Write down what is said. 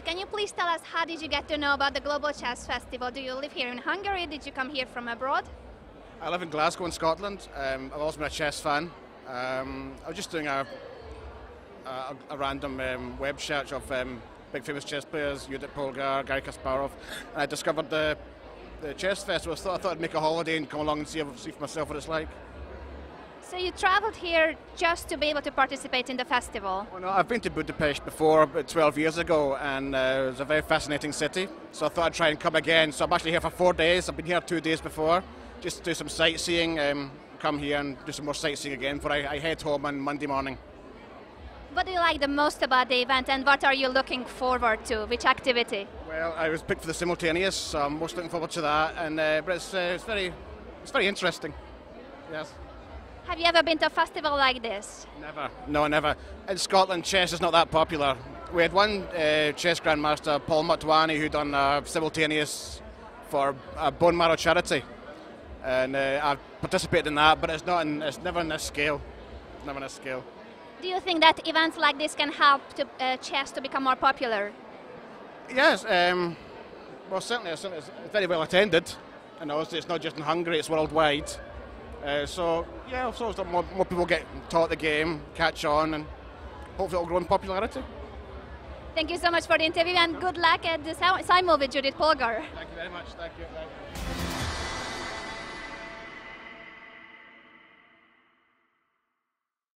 Can you please tell us how did you get to know about the Global Chess Festival? Do you live here in Hungary? Did you come here from abroad? I live in Glasgow in Scotland. Um, I've always been a chess fan. Um, I was just doing a, a, a random um, web search of um, big famous chess players, Judit Polgar, Garry Kasparov, and I discovered the, the chess festival. So I thought I'd make a holiday and come along and see, see for myself what it's like. So you traveled here just to be able to participate in the festival? Well, no, I've been to Budapest before, about 12 years ago, and uh, it was a very fascinating city. So I thought I'd try and come again. So I'm actually here for four days. I've been here two days before, just to do some sightseeing, um, come here and do some more sightseeing again before I, I head home on Monday morning. What do you like the most about the event and what are you looking forward to? Which activity? Well, I was picked for the simultaneous, so I'm most looking forward to that. And uh, but it's, uh, it's very, it's very interesting. Yes. Have you ever been to a festival like this? Never. No, never. In Scotland, chess is not that popular. We had one uh, chess grandmaster, Paul Motwani, who done a simultaneous for a bone marrow charity, and uh, I've participated in that, but it's not. In, it's never in this scale. Never in this scale. Do you think that events like this can help to, uh, chess to become more popular? Yes. Um, well, certainly, it's, it's very well attended, and obviously it's not just in Hungary; it's worldwide. Uh, so yeah, so more, more people get taught the game, catch on, and hopefully it'll grow in popularity. Thank you so much for the interview and good luck at the simul with Judit Polgar. Thank you very much. Thank you. Thank you.